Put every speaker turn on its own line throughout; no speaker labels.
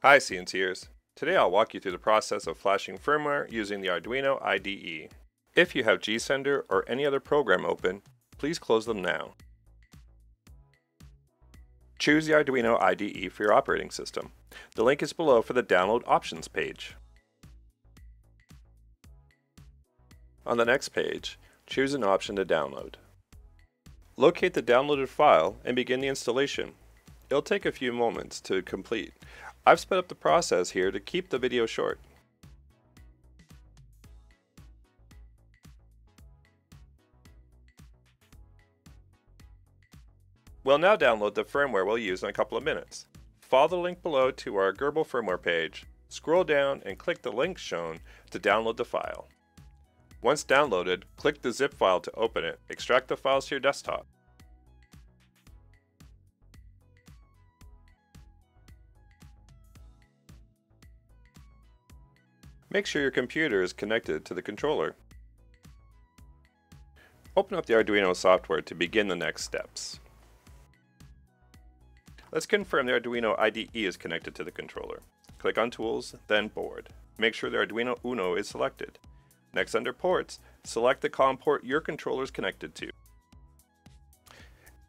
Hi CNCers. Today I'll walk you through the process of flashing firmware using the Arduino IDE. If you have GSender or any other program open, please close them now. Choose the Arduino IDE for your operating system. The link is below for the download options page. On the next page, choose an option to download. Locate the downloaded file and begin the installation. It'll take a few moments to complete. I've sped up the process here to keep the video short. We'll now download the firmware we'll use in a couple of minutes. Follow the link below to our grbl firmware page, scroll down and click the link shown to download the file. Once downloaded, click the zip file to open it, extract the files to your desktop. Make sure your computer is connected to the controller. Open up the Arduino software to begin the next steps. Let's confirm the Arduino IDE is connected to the controller. Click on Tools, then Board. Make sure the Arduino Uno is selected. Next under Ports, select the COM port your controller is connected to.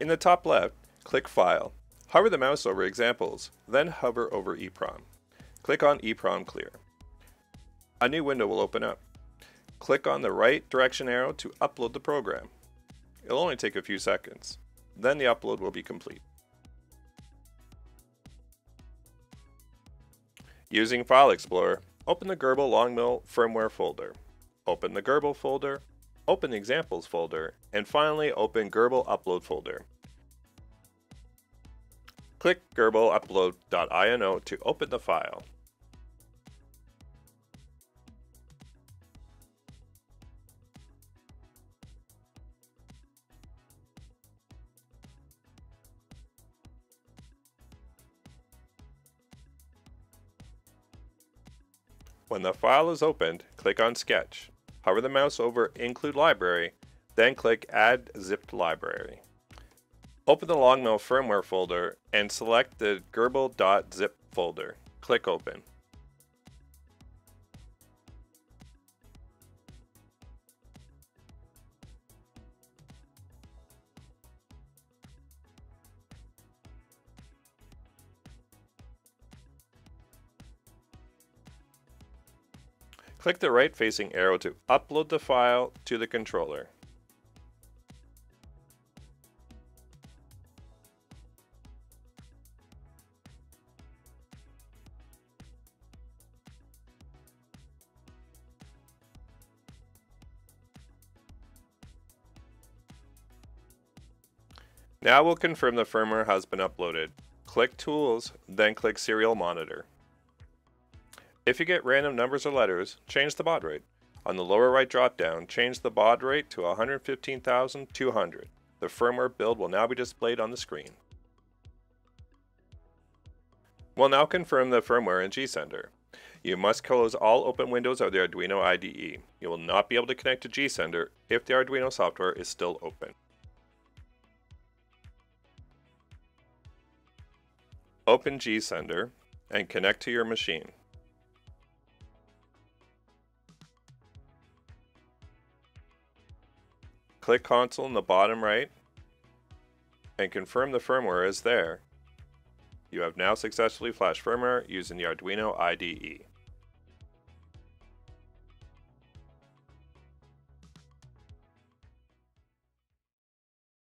In the top left, click File. Hover the mouse over Examples, then hover over EEPROM. Click on EEPROM Clear. A new window will open up. Click on the right direction arrow to upload the program. It'll only take a few seconds. Then the upload will be complete. Using File Explorer, open the grbl Longmill firmware folder. Open the grbl folder, open the examples folder, and finally open grbl upload folder. Click grblupload.ini to open the file. When the file is opened, click on Sketch. Hover the mouse over Include Library, then click Add Zipped Library. Open the Longmill firmware folder and select the grbl.zip folder. Click Open. Click the right-facing arrow to upload the file to the controller. Now we'll confirm the firmware has been uploaded. Click Tools, then click Serial Monitor. If you get random numbers or letters, change the baud rate. On the lower right dropdown, change the baud rate to 115,200. The firmware build will now be displayed on the screen. We'll now confirm the firmware in GSender. You must close all open windows of the Arduino IDE. You will not be able to connect to GSender if the Arduino software is still open. Open GSender and connect to your machine. Click console in the bottom right and confirm the firmware is there. You have now successfully flashed firmware using the Arduino IDE.